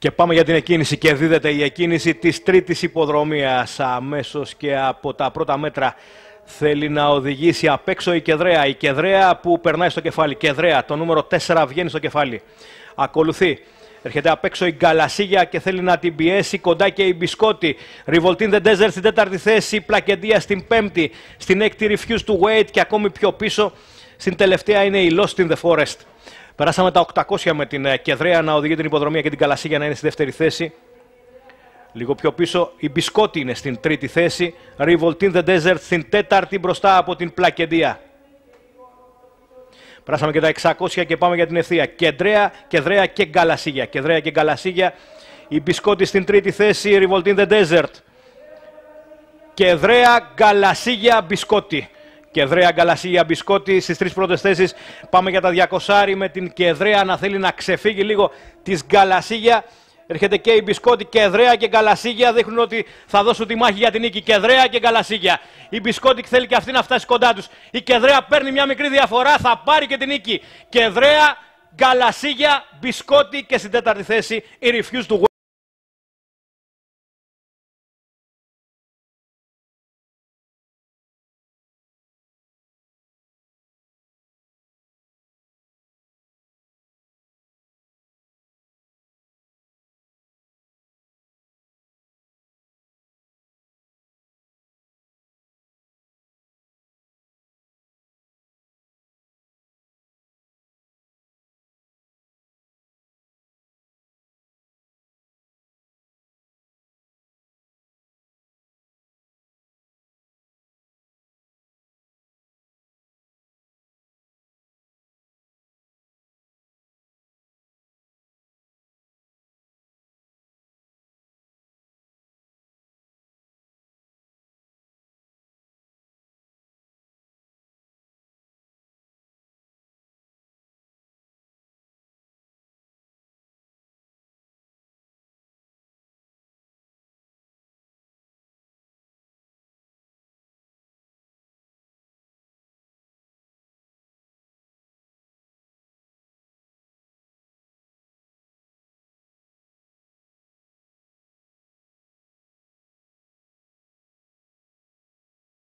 Και πάμε για την εκκίνηση και δίδεται η εκκίνηση της τρίτης υποδρομίας αμέσως και από τα πρώτα μέτρα θέλει να οδηγήσει απ' έξω η Κεδρέα. Η Κεδρέα που περνάει στο κεφάλι. Κεδρέα, το νούμερο 4 βγαίνει στο κεφάλι. Ακολουθεί. Έρχεται απ' έξω η Γκαλασίγια και θέλει να την πιέσει κοντά και η Μπισκότη. Ριβολτίν The Desert στην τέταρτη θέση. Πλακεντία στην πέμπτη. Στην έκτη Refuse to Wait και ακόμη πιο πίσω. Στην τελευταία είναι η Lost in the Forest. Περάσαμε τα 800 με την ε, Κεδρέα να οδηγεί την υποδρομία και την Καλασίγια να είναι στη δεύτερη θέση. Λίγο πιο πίσω η Μπισκότη είναι στην τρίτη θέση. Revoltin the Desert στην τέταρτη μπροστά από την Πλακεντία. Περάσαμε και τα 600 και πάμε για την ευθεία. Κεντρέα, Κεδρέα και Γκαλασίγια. Κεδρέα και Γκαλασίγια. Η Μπισκότη στην τρίτη θέση. Revoltin the Desert. Κεδρέα, Γκαλασίγια, Μπισκότη. Κεδρέα Γκαλασίγια Μπισκότη στις τρεις πρώτες θέσεις. Πάμε για τα 200 με την Κεδρέα να θέλει να ξεφύγει λίγο της Γκαλασίγια. Έρχεται και η Μπισκότη, Κεδρέα και Γκαλασίγια δείχνουν ότι θα δώσουν τη μάχη για την νίκη. Κεδρέα και Γκαλασίγια. Η Μπισκότη θέλει και αυτή να φτάσει κοντά τους. Η Κεδρέα παίρνει μια μικρή διαφορά, θα πάρει και την νίκη. Κεδρέα, Γκαλασίγια, Μπισκότη και στην τέταρτη θέση η Refuse to